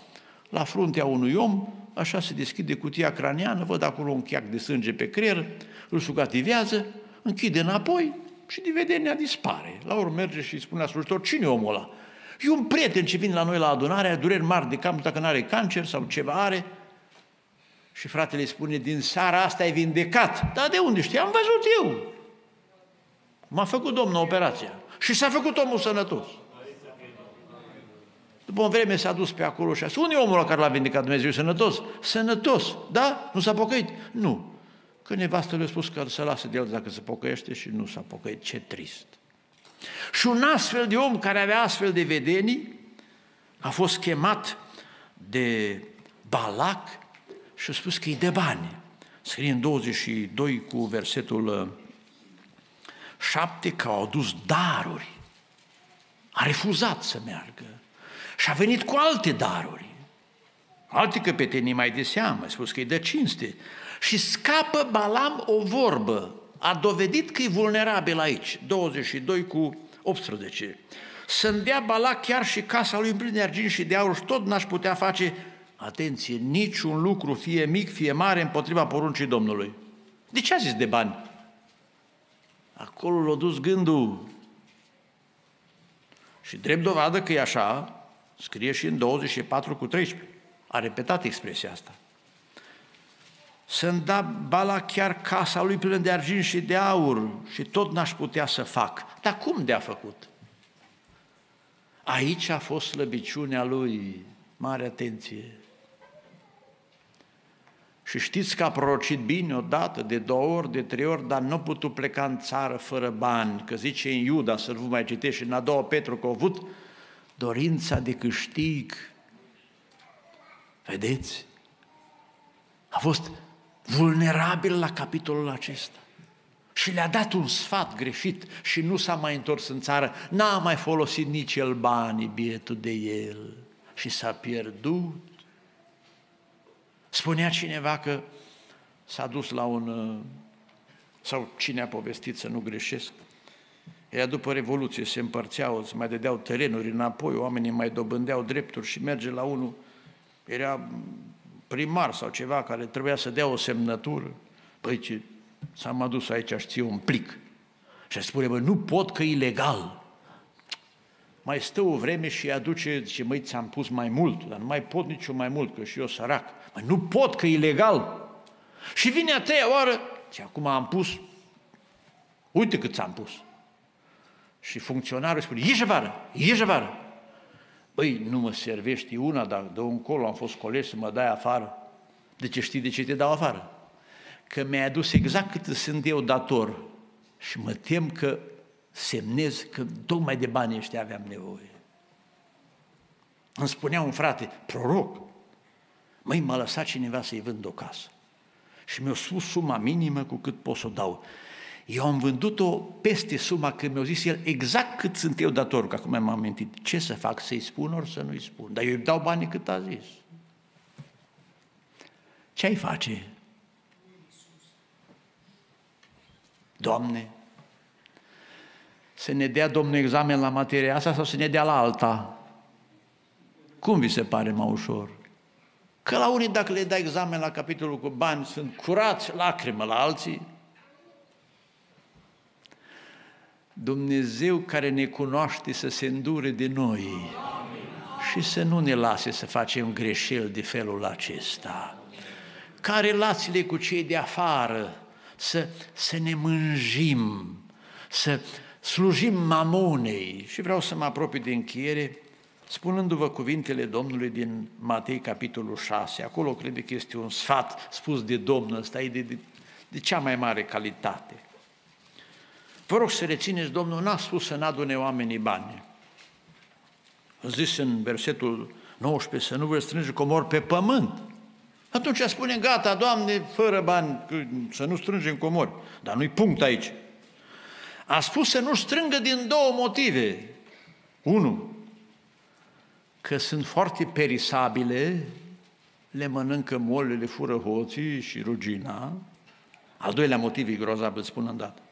la fruntea unui om, așa se deschide cutia craniană, văd acolo un cheac de sânge pe creier, îl sugativează, închide înapoi și de vedenia dispare. La urmă merge și spune la slujitor, cine e omul ăla? E un prieten ce vine la noi la adunare, are dureri mari de cap, dacă nu are cancer sau ceva are. Și fratele spune, din seara asta ai vindecat. Dar de unde știi? Am văzut eu. M-a făcut Domnul operația. Și s-a făcut omul sănătos. După o vreme s-a dus pe acolo și a spus, unde e omul la care l-a vindecat Dumnezeu sănătos? Sănătos, da? Nu s-a pocăit? Nu. Că nevastă le-a spus că să lasă de el dacă se pocăiește și nu s-a pocăit. Ce trist. Și un astfel de om care avea astfel de vedenii a fost chemat de Balac și a spus că e de bani. Scrie în 22 cu versetul 7 că au adus daruri. A refuzat să meargă și a venit cu alte daruri. Alte căpetenii mai de seamă, a spus că e de cinste. Și scapă Balam o vorbă. A dovedit că e vulnerabil aici. 22 cu 18. Să-mi dea Balac chiar și casa lui în plin de argint și de aur și tot n-aș putea face, atenție, niciun lucru, fie mic, fie mare, împotriva poruncii Domnului. De ce a zis de bani? Acolo l-a dus gândul. Și drept dovadă că e așa, scrie și în 24 cu 13. A repetat expresia asta. Să-mi da bala chiar casa lui plină de argint și de aur și tot n-aș putea să fac. Dar cum de-a făcut? Aici a fost slăbiciunea lui. Mare atenție! Și știți că a prorocit bine odată, de două ori, de trei ori, dar nu a putut pleca în țară fără bani, că zice în Iuda, să nu mai citești, și în a doua Petru că a avut dorința de câștig. Vedeți? A fost vulnerabil la capitolul acesta. Și le-a dat un sfat greșit și nu s-a mai întors în țară. N-a mai folosit nici el banii, bietul de el. Și s-a pierdut. Spunea cineva că s-a dus la un, uh, sau cine a povestit să nu greșesc, ea după Revoluție se împărțeau, se mai dădeau terenuri înapoi, oamenii mai dobândeau drepturi și merge la unul, era primar sau ceva care trebuia să dea o semnătură. Păi ce, s-a mai dus aici, aș ție un plic. Și spune, bă, nu pot că e ilegal. Mai stă o vreme și aduce, zice, măi, ți-am pus mai mult, dar nu mai pot nici eu mai mult, că și eu sărac. Măi, nu pot, că e ilegal. Și vine a treia oară, și acum am pus, uite cât ți-am pus. Și funcționarul spune, ieși afară, ieși afară. Băi, nu mă servești una, dar de încolo am fost colegi să mă dai afară. De ce știi de ce te dau afară? Că mi-ai adus exact cât sunt eu dator și mă tem că semnez că tocmai de banii ăștia aveam nevoie. Îmi spunea un frate, proroc, măi, m-a lăsat cineva să-i vând o casă. Și mi-a spus suma minimă cu cât pot să o dau. Eu am vândut-o peste suma, că mi-a zis el exact cât sunt eu dator, că acum m-am amintit. Ce să fac, să-i spun ori să nu-i spun? Dar eu îi dau banii cât a zis. Ce ai face? Doamne, să ne dea Domnul examen la materia asta sau să ne dea la alta? Cum vi se pare mai ușor? Că la unii dacă le dai examen la capitolul cu bani sunt curați lacrimă, la alții Dumnezeu care ne cunoaște să se îndure de noi și să nu ne lase să facem greșeli de felul acesta. Ca relațiile cu cei de afară, să, să ne mânjim, să slujim mamonei. Și vreau să mă apropii de încheiere spunându-vă cuvintele Domnului din Matei, capitolul 6. Acolo cred că este un sfat spus de Domnul ăsta, e de, de, de cea mai mare calitate. Vă rog să rețineți, Domnul n-a spus să n-adune oamenii bani. A zis în versetul 19 să nu vă strânge comor pe pământ. Atunci spune, gata, Doamne, fără bani, să nu strângem comori. Dar nu-i punct aici. A spus să nu strângă din două motive. Unu, că sunt foarte perisabile, le mănâncă molele, le fură hoții și rugina. Al doilea motiv e grozav, îl spun îndată.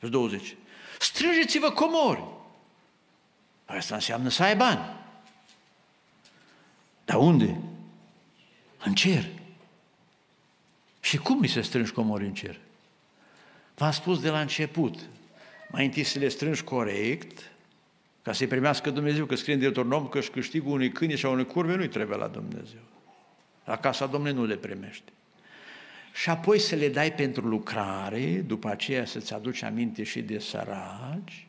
20. Strângeți-vă comori. Asta înseamnă să ai bani. Dar unde? În cer. Și cum mi se strângi comori în cer? V-am spus de la început, mai întâi să le strângi corect, ca să-i primească Dumnezeu, că scrie în Deuteronom că și câștigul unui câine sau unui curve nu-i trebuie la Dumnezeu. La casa Domnului nu le primește și apoi să le dai pentru lucrare, după aceea să-ți aduci aminte și de săraci.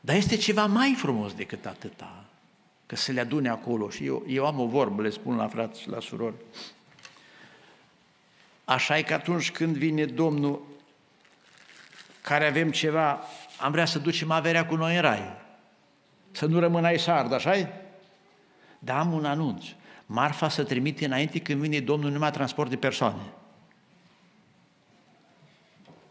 Dar este ceva mai frumos decât atâta, că să le adune acolo. Și eu, eu am o vorbă, le spun la frați și la surori. Așa e că atunci când vine Domnul, care avem ceva, am vrea să ducem averea cu noi în rai. Să nu rămână ai sard, așa -i? Dar am un anunț marfa să trimite înainte când vine Domnul numai transport de persoane.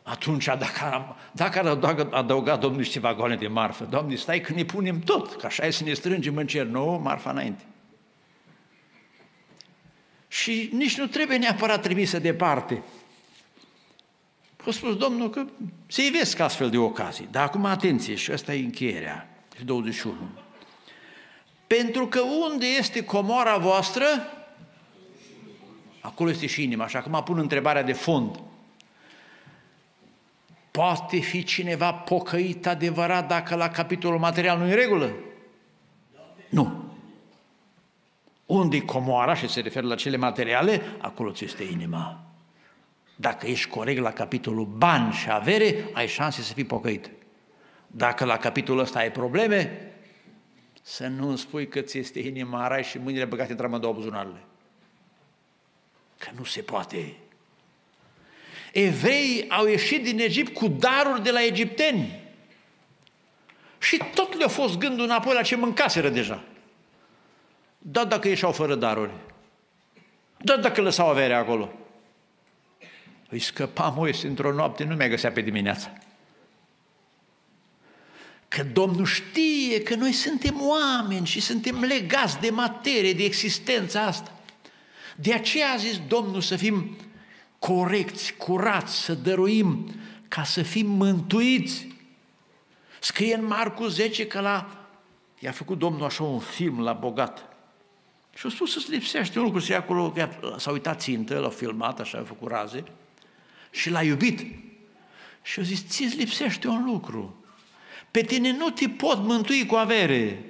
Atunci, dacă ar, dacă ar adăuga Domnul niște vagoane de marfă, Doamne, stai că ne punem tot, că așa e să ne strângem în cer, nouă, marfa înainte. Și nici nu trebuie neapărat trimisă departe. A spus Domnul că se ivesc astfel de ocazii. Dar acum atenție, și asta e încheierea, 21. Pentru că unde este comora voastră? Acolo este și inima. Și acum pun întrebarea de fond. Poate fi cineva pocăit adevărat dacă la capitolul material nu e în regulă? Nu. Unde e comoara și se referă la cele materiale, acolo ți este inima. Dacă ești corect la capitolul bani și avere, ai șanse să fii pocăit. Dacă la capitolul ăsta ai probleme, să nu îmi spui că ți este inima rai și mâinile băgate între amândouă buzunarele. Că nu se poate. Evreii au ieșit din Egipt cu daruri de la egipteni. Și tot le-a fost gândul înapoi la ce mâncaseră deja. Da, dacă ieșeau fără daruri. Da, dacă lăsau averea acolo. Îi scăpa Moise într-o noapte, nu mi-a găsea pe dimineața. Că Domnul știe că noi suntem oameni și suntem legați de materie, de existența asta. De aceea a zis Domnul să fim corecți, curați, să dăruim ca să fim mântuiți. Scrie în Marcu 10 că la, i-a făcut Domnul așa un film la bogat. Și a spus să-ți lipsește un lucru, să acolo, s-a uitat țintă, l-a filmat, așa a făcut raze, și l-a iubit. Și a zis, ți lipsește un lucru. Pe tine nu te pot mântui cu avere.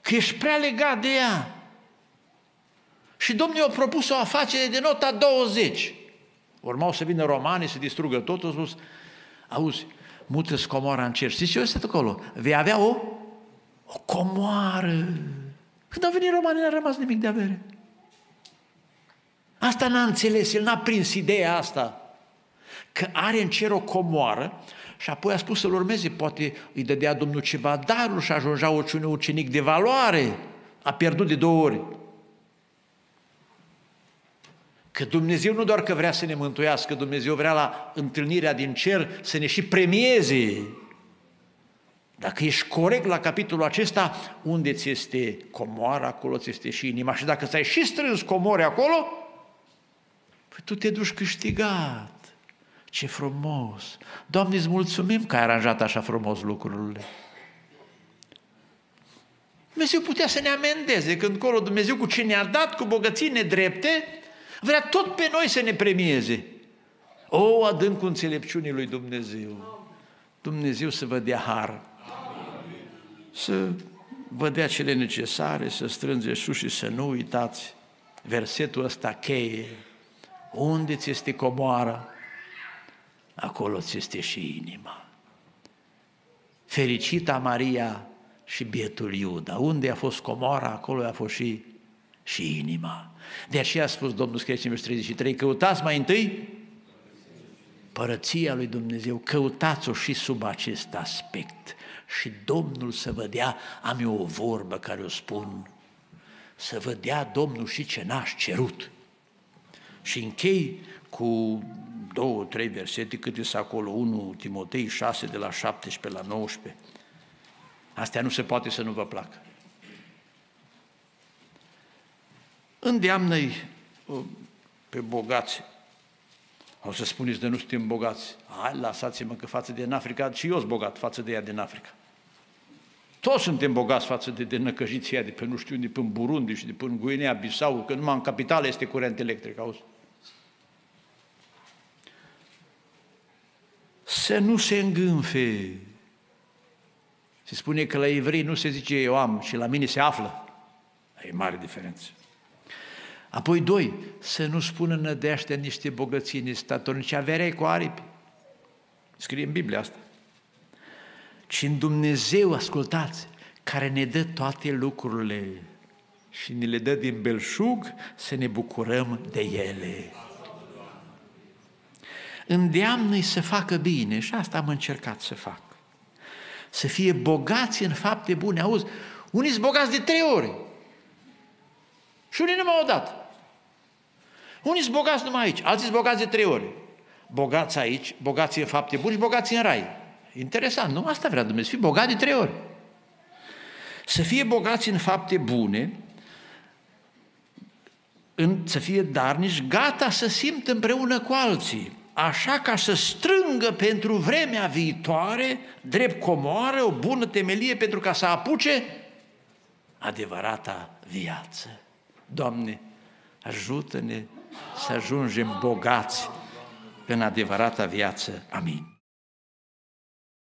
Că ești prea legat de ea. Și Domnul a propus o afacere de nota 20. Urmau să vină romanii să distrugă totul, a spus, auzi, mută comoara în cer. Știți ce este acolo? Vei avea o, o comoară. Când au venit romanii, n-a rămas nimic de avere. Asta n-a înțeles, el n-a prins ideea asta. Că are în cer o comoară și apoi a spus să-l urmeze, poate îi dădea Domnul ceva darul și ajungea un ucenic de valoare. A pierdut de două ori. Că Dumnezeu nu doar că vrea să ne mântuiască, Dumnezeu vrea la întâlnirea din cer să ne și premieze. Dacă ești corect la capitolul acesta, unde ți este comoara, acolo ți este și inima. Și dacă ți-ai și strâns comori acolo, păi tu te duci câștigat. Ce frumos! Doamne, îți mulțumim că ai aranjat așa frumos lucrurile. Dumnezeu putea să ne amendeze când colo Dumnezeu cu ce ne-a dat, cu bogății nedrepte, vrea tot pe noi să ne premieze. O, adâncul înțelepciunii lui Dumnezeu. Dumnezeu să vă dea har. Să vă dea cele necesare, să strânge sus și să nu uitați versetul ăsta cheie. Unde ți este comoara? acolo ți este și inima. Fericita Maria și bietul Iuda. Unde a fost comoara, acolo a fost și, și inima. De aceea a spus Domnul scrie în 33, căutați mai întâi părăția lui Dumnezeu, căutați-o și sub acest aspect. Și Domnul să vă dea, am eu o vorbă care o spun, să vă dea Domnul și ce n-aș cerut. Și închei cu două, trei versete, câte sunt acolo, 1 Timotei 6, de la 17 la 19. Astea nu se poate să nu vă placă. Îndeamnă-i pe bogați. O să spuneți de nu suntem bogați. Hai, lăsați-mă că față de în Africa, și eu sunt bogat față de ea din Africa. Toți suntem bogați față de, de năcăjiția de pe nu știu de până Burundi și de până Guinea Bissau, că numai în capitală este curent electric, auzi? Să nu se îngânfe. Se spune că la evrei nu se zice eu am și la mine se află. E mare diferență. Apoi, doi, să nu spună nădește niște bogății, niște statornici, averea cu aripi. Scrie în Biblia asta. Ci în Dumnezeu, ascultați, care ne dă toate lucrurile și ne le dă din belșug să ne bucurăm de ele îndeamnă-i să facă bine și asta am încercat să fac. Să fie bogați în fapte bune. Auzi, unii sunt bogați de trei ori și unii numai o dată. Unii sunt bogați numai aici, alții sunt bogați de trei ori. Bogați aici, bogați în fapte bune și bogați în rai. Interesant, nu? Asta vrea Dumnezeu, să fii bogat de trei ori. Să fie bogați în fapte bune, în, să fie darnici, gata să simt împreună cu alții așa ca să strângă pentru vremea viitoare, drept comoară, o bună temelie pentru ca să apuce adevărata viață. Doamne, ajută-ne să ajungem bogați în adevărata viață. Amin.